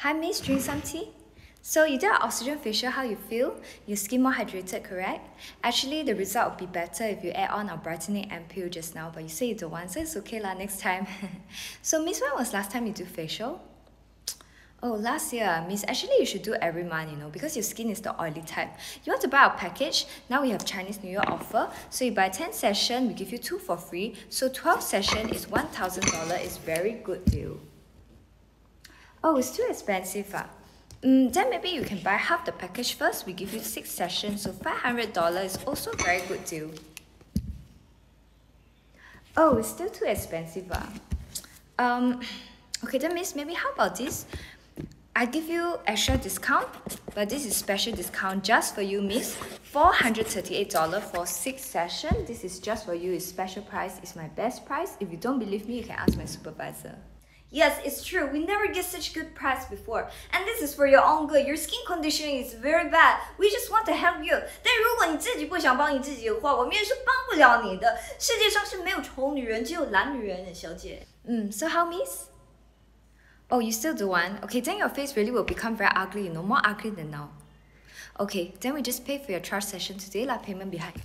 Hi, miss, drink some tea? So you did an oxygen facial, how you feel? Your skin more hydrated, correct? Actually, the result would be better if you add on our brightening ampoule just now, but you say you don't want, so it's okay lah, next time. so miss, when was last time you do facial? Oh, last year, miss, actually you should do every month, you know, because your skin is the oily type. You want to buy our package? Now we have Chinese New Year offer. So you buy 10 session, we give you 2 for free. So 12 session is $1,000. It's very good deal. Oh, it's too expensive. Ah. Mm, then maybe you can buy half the package first. We give you six sessions, so $500 is also very good deal. Oh, it's still too expensive. Ah. Um, okay, then miss, maybe how about this? I give you extra discount, but this is special discount just for you, miss. $438 for six session. This is just for you. It's special price. It's my best price. If you don't believe me, you can ask my supervisor. Yes, it's true. We never get such good price before. And this is for your own good. Your skin conditioning is very bad. We just want to help you. 但如果你自己不想帮你自己的话，我们也是帮不了你的。世界上是没有丑女人，只有懒女人，小姐。Mm, so how, miss? Oh, you still do one? Okay, then your face really will become very ugly, you know, more ugly than now. Okay, then we just pay for your charge session today, lah, payment behind.